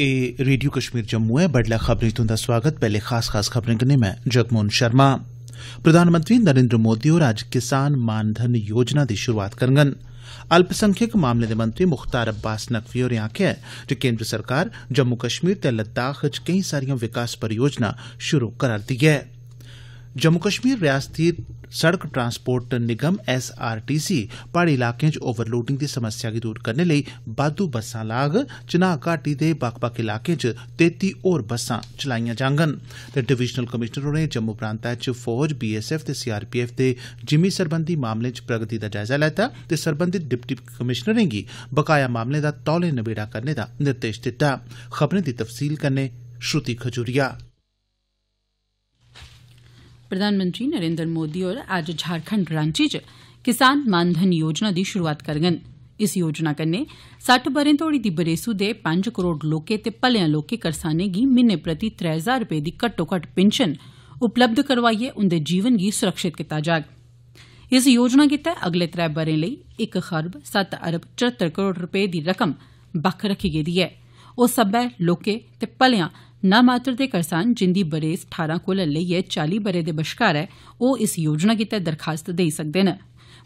एह् रेडियो कश्मीर जम्मू ऐ बडलै खबरें तुंदा स्वागत। पैहले खास खास खबरें कन्नै मैं जगमोहन शर्मा। प्रधानमंत्री नरेन्द्र मोदी होर अज्ज किसान मानधन योजना दी शुरुआत करङन। अल्पसंख्यक मामलें दे मंत्री मुख्तार अब्बास नकवी होरें आखेआ ऐ जे केन्द्र सरकार जम्मू कश्मीर ते लद्दाख च केई सारियाँ विकास परियोजनां शुरू करा'रदी ऐ। जम्मू कश्मीर रियासती सड़क ट्रांसपोर्ट निगम एसआरटीसी प्हाड़ी इलाकें च ओवरलोडिंग दी समस्या गी दूर करने लेई बाद्दू बस्सां लाग चिनाब घाटी दे बक्ख बक्ख इलाकें च तेती होर बस्सां चलाईयां जाङन ते डिवीजनल कमिशनर होरें जम्मू प्रांतै च फौज बीएसएफ ते सीआरपीएफ दे जिमी सरबंधी मामलें च प्रगति दा जायजा लैता ते सरबंधित डिप्टी कमिशनरें गी बकाया मामलें दा तौले नबेड़ा करने दा निर्देश दित्ता प्रधानमंत्री नरेन्द्र मोदी होर अज्ज झारखंड रांची च किसान मानधन योजना दी शुरुआत करङन इस योजना कन्नै सट्ठ ब'रें तोड़ी दी बरेसू दे पंज करोड़ लोकें ते भलेयां लोकें करसानें गी म्हीने प्रति त्रै हज़ार रपे दी घट्टो घट्ट पिंशन उपलब्ध करोआइयै उन्दे जीवन गी सुरक्षित कीता जाग। इस योजना गितै अगले त्रै ब'रें लेई इक खरब सत्त अरब चौहत्तर करोड़ रपे दी रकम बक्ख रखी गेदी ऐ। ओ सब्बै लोकें ते भलेयां नामात्र दे करसान जिंदी बरेस ठारां कोला लेइयै चाली ब'रे दे बश्कार ऐ, ओ इस योजना गितै दरखास्त देई सकदे न।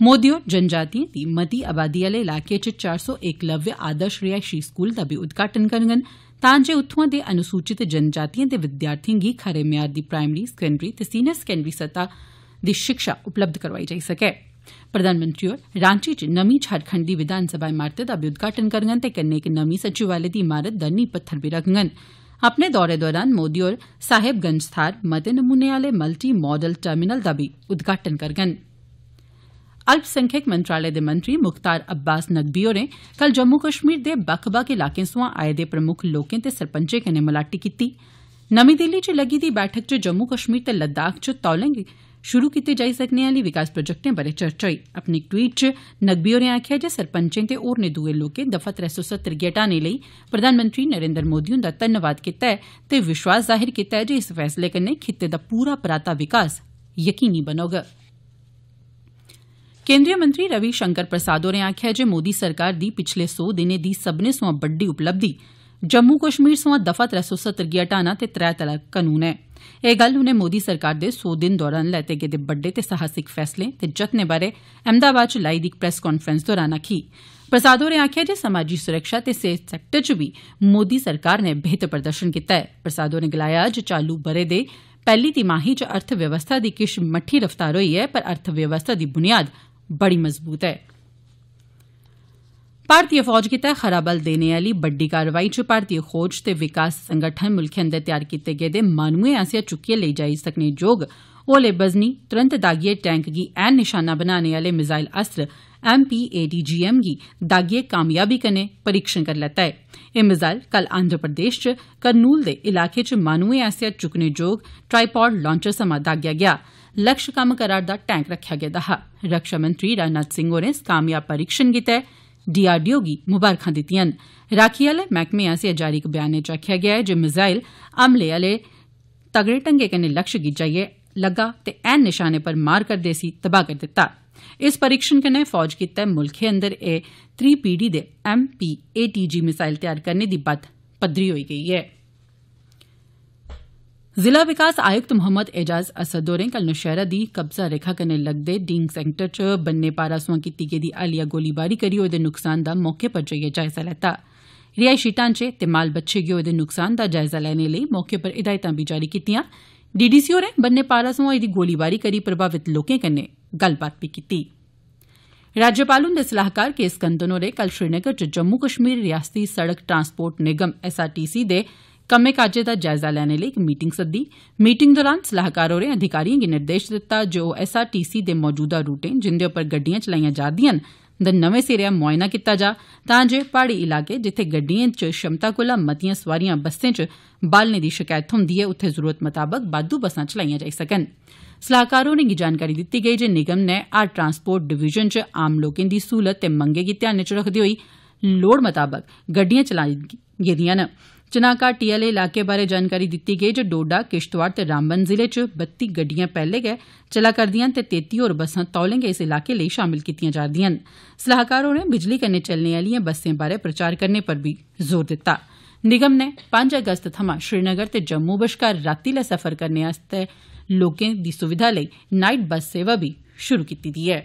मोदी होर जनजातिएँ दी मती आबादी आले इलाकें च चार सौ एकलव्य आदर्श रिहायशी स्कूल दा बी उद्घाटन करङन। तां जे उत्थुआं दे अनुसूचित जनजातिएँ दे विद्यार्थिएँ गी खरे म्यार दी प्राईमरी सैकेंडरी ते सीनियर सैकेंडरी सतह दी शिक्षा उपलब्ध करोआई जाई सकै। प्रधानमंत्री होर, रांची च नमीं झारखंड दी विधानसभा इमारतै दा बी उद्घाटन करङन ते कन्नै इक नमीं सचिवालय दी इमारत दा नींह पत्थर बी रखङन। अपने दौरे दौरान मोदी होर साहिबगंज थाहर मते नमूने आले मल्टी मॉडल टर्मिनल दा बी उद्घाटन करङन अल्पसंख्यक मंत्रालय दे मंत्री मुख्तार अब्बास नकवी होरें कल जम्मू कश्मीर दे बक्ख बक्ख इलाकें सोयां आए दे प्रमुक्ख लोकें ते सरपंचें कन्नै मलाटी कीती। नमीं दिल्ली च लग्गी दी बैठक च जम्मू कश्मीर ते लद्दाख च तौले गै शुरू कीते जाई सकने आली विकास प्रोजेक्टें बारै चर्चा होई अपने इक ट्वीट च नकवी होरें आखेआ जे सरपंचें ते होरनें दुए लोकें दफा त्रै सौ सत्तर गी हटाने लेई प्रधानमंत्री नरेन्द्र मोदी हुंदा धन्नवाद कीता ऐ ते विश्वास जाहिर कीता ऐ जे इस फैसले कन्नै खित्ते दा पूरा पराता विकास यकीनी बनोग केन्द्रीय मंत्री रवि शंकर प्रसाद होरें आखेआ जे मोदी सरकार दी पिछले सौ दिनें दी सब्बने सोयां बड्डी उपलब्धि जम्मू कश्मीर सोयां दफा त्रै सौ सत्तर गी हटाना ते त्रै तलाक कनून ऐ एह् गल्ल उनें मोदी सरकार दे सौ दिन दौरान लैते गेदे बड्डे ते साहसिक फैसलें ते जतनें बारै अहमदाबाद च लाई दी इक प्रेस कांफ्रेंस दौरान आखी प्रसाद होरें आखेआ जे समाजी सुरक्षा ते सेहत सैक्टर च बी मोदी सरकार नै बेहतर प्रदर्शन कीता ऐ प्रसाद होरें गलाया जे चालू ब'रे दे पैहली तिमाही च अर्थ व्यवस्था दी किश मट्ठी रफ्तार होई ऐ पर अर्थ व्यवस्था दी बुनियाद बड़ी मजबूत ऐ भारतीय फौज गितै खरा बल देने आली बड्डी कारवाई च भारतीय खोज ते विकास संगठन मुल्खै अंदर त्यार कीते गेदे माहनुएं आसेआ चुक्कियै लेई जाई सकने जोग हौले बजनी तुरंत दागिए टैंक गी ऐन निशाना बनाने आले मिसाइल अस्त्र एमपीएडीजीएम गी दागिए कामयाबी कन्नै परीक्षण करी लैता ऐ एह् मिसाइल कल आंध्र प्रदेश च करनूल दे इलाके च माहनुएं आसेआ चुक्कने जोग ट्राईपाड लांचर समां दागेआ गेआ लक्ष्य कम्म करा'रदा टैंक रखेआ गेदा हा रक्षा मंत्री राजनाथ सिंह होरें इस कामयाब परीक्षण गितै डीआरडीओ गी मुबारखां दित्तियां न राखी आले मैह्कमे आसेआ जारी इक ब्यानै च आखेआ गेआ ऐ जे मिसाइल हमले आले तगड़े ढंगै कन्नै लक्ष्य गी जाइयै लग्गा ते ऐन निशाने पर मार करदे इसी तबाह करी दित्ता इस परीक्षण कन्नै फौज गितै मुल्खै अंदर एह् त्री पीढ़ी दे M P A T G missile तैयार करने दी बत्त पद्धरी होई गेई ऐ जिला विकास आयुक्त मोहम्मद एजाज असद होरें कल नौशहरा दी कब्जा रेखा कन्नै लगदे डींग सैक्टर च बन्ने पारा सोयां कीती गेदी हालिया गोलीबारी करी होए दे नुकसान दा मौके पर जाइयै जायजा लैता रिहायशी ढांचे ते माल बच्छे गी होए दे नुकसान दा जायजा लैने लेई मौके पर हिदायतां बी जारी कीतियां डीडीसी होरें बन्ने पारा सोयां होई दी गोलीबारी करी प्रभावित लोकें कन्नै गल्लबात बी कीती राज्यपाल हुंदे सलाहकार के स्कंदन होरें कल श्रीनगर च जम्मू कश्मीर रियासती सड़क ट्रांसपोर्ट निगम एसआरटीसी दे कम्मै काजै दा जायजा लैने लेई इक मीटिंग सद्दी। मीटिंग दौरान सलाहकार होरें अधिकारिएँ गी निर्देश दित्ता जे ओ एसआरटीसी दे मौजूदा रूटें, जिंदे उप्पर गड्डियाँ चलाइयाँ जा'रदियाँ न, दा नमें सिरेआ मुआयना कीता जा, तां जे प्हाड़ी इलाके जित्थै गड्डिएँ च क्षमता कोला मतियाँ सवारियाँ बस्सें च बालने दी शकैत थ्होंदी ऐ, उत्थै ज़रूरत मताबक बाद्दू बस्सां चलाइयाँ जाई सकन। सलाहकार होरें गी जानकारी दित्ती गेई जे निगम नै हर ट्रांसपोर्ट डिवीज़न च आम लोकें दी सहूलत ते मंगें गी ध्यानै च रखदे होई लोड़ मताबक गड्डियाँ चलाई गेदियाँ न। चिनाब घाटी आले इलाके बारै जानकारी दित्ती गेई, जे डोडा, किश्तवाड़ ते रामबन ज़िले च बत्ती गड्डियाँ पैहले गै चला करदियाँ न ते तेती होर बस्सां तौले गै इस इलाके लेई शामल कीतियाँ जा'रदियाँ न। सलाहकार होरें बिजली कन्नै चलने आलिएँ बस्सें बारै प्रचार करने पर बी ज़ोर दित्ता। निगम नै पंज अगस्त थमां श्रीनगर ते जम्मू बश्कार रातीं लै सफ़र करने आस्तै लोकें दी सुविधा लेई नाईट बस सेवा बी शुरू कीती दी ऐ।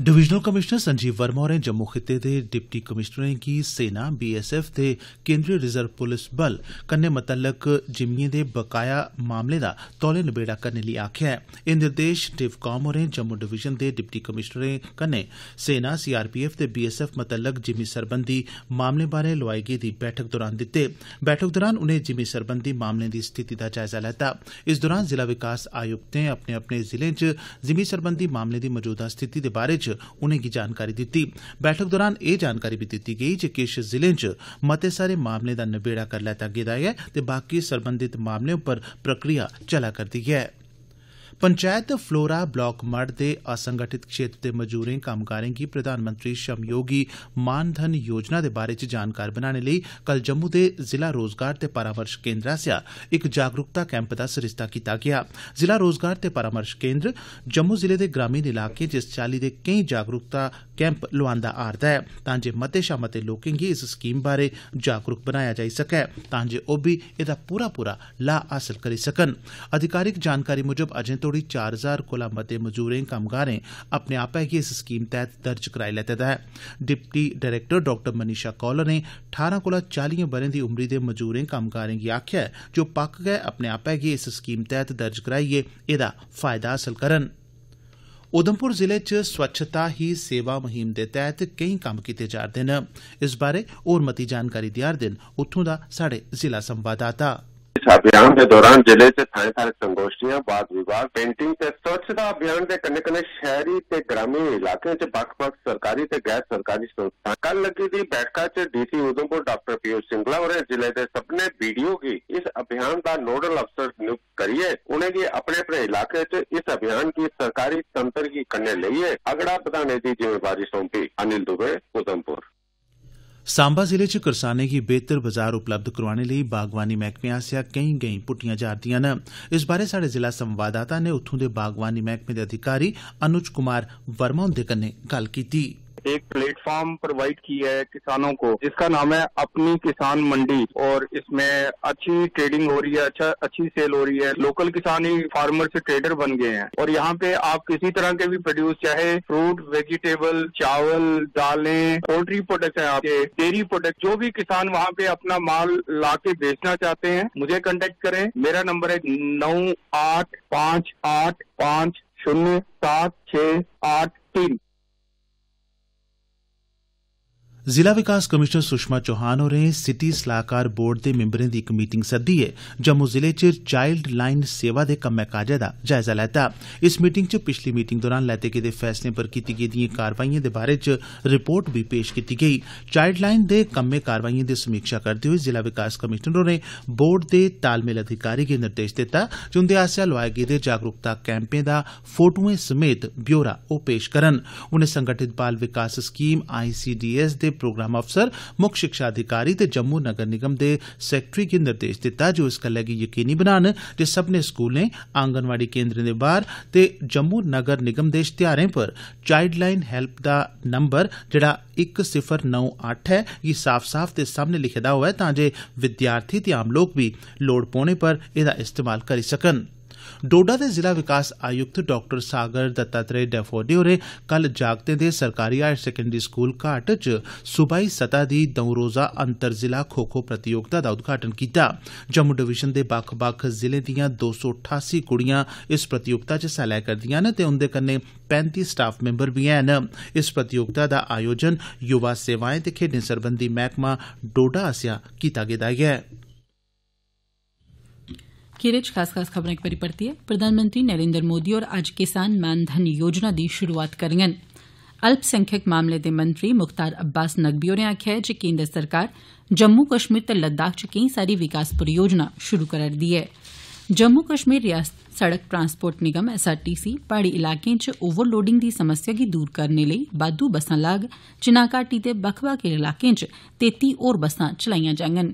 डिवीजनल कमिशनर संजीव वर्मा होरें जम्मू खित्ते दे डिप्टी कमिशनरें गी सेना बीएसएफ ते केन्द्रीय रिजर्व पुलस बल कन्नै मतल्लक जिमिएं दे बकाया मामलें दा तौले नबेड़ा करने लेई आखेआ ऐ एह् निर्देश डिवकाम होरें जम्मू डिवीजन दे डिप्टी कमिशनरें कन्नै सेना सीआरपीएफ ते बीएसएफ मतल्लक जिमी सरबंधी मामलें बारै लोआई गेदी बैठक दौरान दित्ते बैठक दौरान उनें जिमी सरबंधी मामलें दी स्थिति दा जायजा लैता इस दौरान जिला विकास आयुक्तें अपने अपने जिलें च जिमी सरबंधी मामलें दी मौजूदा स्थिति दे बारै च उनेंगी जानकारी दित्ती बैठक दौरान एह् जानकारी बी दित्ती गेई जे किश जिलें च मते सारे मामलें दा नबेड़ा करी लैता गेदा ऐ ते बाकी सरबंधित मामलें उप्पर प्रक्रिया चलै करदी ऐ पंचैत फ्लोरा ब्लाक मड दे असंगठित क्षेत्र दे मजूरें कम्मगारें गी प्रधानमंत्री श्रमयोगी मानधन योजना दे बारै च जानकार बनाने लेई कल जम्मू दे जिला रोजगार ते परामर्श केन्द्र आसेआ इक जागरूकता कैंप दा सरिस्ता कीता गेआ जिला रोजगार ते परामर्श केन्द्र जम्मू जिले दे ग्रामीण इलाकें च इस चाल्ली दे केई जागरूकता कैंप लोआंदा आ'रदा ऐ तां जे मते शा मते लोकें गी इस स्कीम बारै जागरूक बनाया जाई सकै तां जे ओह् बी एह्दा पूरा पूरा लाह हासल करी सकन अधिकारिक जानकारी मुजब अजें तोड़ी चार हज़ार कोला मते मजूरें कम्मगारें अपने आपै गी इस स्कीम तैह्त दर्ज कराई लैते दा ऐ। Deputy director doctor Manisha Kaul होरें ठारां कोला चालिएँ ब'रें दी उमरी दे मजूरें कम्मगारें गी आखेआ ऐ, जे ओह् पक्क गै अपने आपै गी इस स्कीम तैह्त दर्ज कराइयै एह्दा फ़ायदा हासल करन। उधमपुर ज़िले च स्वच्छता ही सेवा मुहिम दे तैह्त केई कम्म कीते जा'रदे न। इस बारै होर मती जानकारी देआ'रदे न। उत्थुं दा साढ़े जिला संवाददाता। इस अभियान के दौरान ज़िले च थाने थाने संगोष्ठियाँ, वाद विवाद पेंटिंग ते स्वच्छता अभियान के कन्नै कन्नै शहरी ते ग्रामीण इलाकें च बक्ख बक्ख सरकारी ते गैर सरकारी संस्थां कल लगी दी बैठका च डीसी उधमपुर डॉक्टर पीयूष सिंगला और ज़िले दे सब्भनें बीडीओ गी इस अभियान का नोडल अफसर नियुक्त करियै उनेंगी अपने अपने इलाके च इस अभियान की सरकारी तंत्र गी कन्नै लेइयै अगड़ा बधाने दी जिम्मेवारी सौंपी। अनिल दुबे, उधमपुर। सांबा जिले च करसानें गी बेहतर बाजार उपलब्ध करोआने लेई बागवानी मैह्कमे आसेआ केई गैंई पुट्टियां जा'रदियां न इस बारै स्हाड़े जिला संवाददाता नै उत्थुं दे बागवानी मैह्कमे दे अधिकारी अनुज कुमार वर्मा हुंदे कन्नै गल्ल कीती एक प्लेटफॉर्म प्रोवाइड की है किसानों को, जिसका नाम है अपनी किसान मंडी। और इसमें अच्छी ट्रेडिंग हो रही है अच्छा अच्छी सेल हो रही है। लोकल किसान ही फार्मर से ट्रेडर बन गए हैं। और यहाँ पे आप किसी तरह के भी प्रोड्यूस चाहे फ्रूट वेजिटेबल चावल, दालें पोल्ट्री प्रोडक्ट है आपके डेयरी प्रोडक्ट जो भी किसान वहाँ पे अपना माल ला के बेचना चाहते हैं, मुझे कांटेक्ट करें। मेरा नंबर है नौ आठ पाँच आठ पाँच शून्य सात छः आठ तीन। जिला विकास कमिशनर सुषमा चौहान होरें सिटी सलाहकार बोर्ड दे मिम्बरें दी इक मीटिंग सद्दियै जम्मू जिले च चाइल्ड लाइन सेवा दे कम्मै काजै दा जायजा लैता इस मीटिंग च पिछली मीटिंग दौरान लैते गेदे फैसलें पर कीती गेदिएं कारवाइएं दे बारै च रिपोर्ट बी पेश कीती गेई चाइल्ड लाइन दे कम्मै कारवाइएं दी समीक्षा करदे होई जिला विकास कमिशनर होरें बोर्ड दे तालमेल अधिकारी गी निर्देश दित्ता जे उंदे आसेआ लोआए गेदे जागरूकता कैंपें दा फोटोएं समेत ब्यौरा ओह् पेश करन उनें संगठित बाल विकास स्कीम आईसीडीएस दे प्रोग्राम अफसर मुक्ख शिक्षा अधिकारी ते जम्मू नगर निगम दे सैक्रेटरी गी निर्देश दित्ता जे ओह् इस गल्लै गी यकीनी बनान जे सब्भनें स्कूलें आंगनवाड़ी केन्द्रें दे बाहर ते जम्मू नगर निगम दे इश्तेहारें पर चाइल्ड लाइन हेल्प दा नंबर जेड़ा इक सिफर नौ अट्ठ ऐ गी साफ साफ ते सामने लिखे दा होऐ तां जे विद्यार्थी ते आम लोक बी लोड़ पौने पर एह्दा इस्तेमाल करी सकन डोडा दे जिला विकास आयुक्त डाक्टर सागर दत्तात्रेय डेफोडी होरें कल जागतें दे सरकारी हायर सेकेंडरी स्कूल घाट च सूबाई सतह दी दौं रोजा अंतर जिला खो खो प्रतियोगिता दा उद्घाटन कीता जम्मू डिवीजन दे बक्ख बक्ख जिलें दियां दो सौ ठासी कुड़ियां इस प्रतियोगिता च हिस्सा लै करदियां न ते उंदे कन्नै पैंती स्टाफ मैम्बर बी हैन इस प्रतियोगिता दा आयोजन युवा सेवाएं ते खेड्डें सरबंधी मैह्कमा डोडा आसेआ कीता गेदा ऐ खीरे च खास खास खबरें इक बारी परतियै प्रधानमंत्री नरेन्द्र मोदी होर अज्ज किसान मानधन योजना दी शुरुआत करङन अल्पसंख्यक मामले दे मंत्री मुख्तार अब्बास नकवी होरें आखेआ ऐ जे केन्द्र सरकार जम्मू कश्मीर ते लद्दाख च केई सारी विकास परियोजना शुरू करा'रदी ऐ। जम्मू कश्मीर रियासत सड़क ट्रांसपोर्ट निगम, एसआरटीसी, प्हाड़ी इलाकें च ओवरलोडिंग दी समस्या गी दूर करने लेई बाद्दू बस्सां लाग चिनाब घाटी दे बक्ख बक्ख इलाकें च तेती होर बस्सां चलाइयाँ जाङन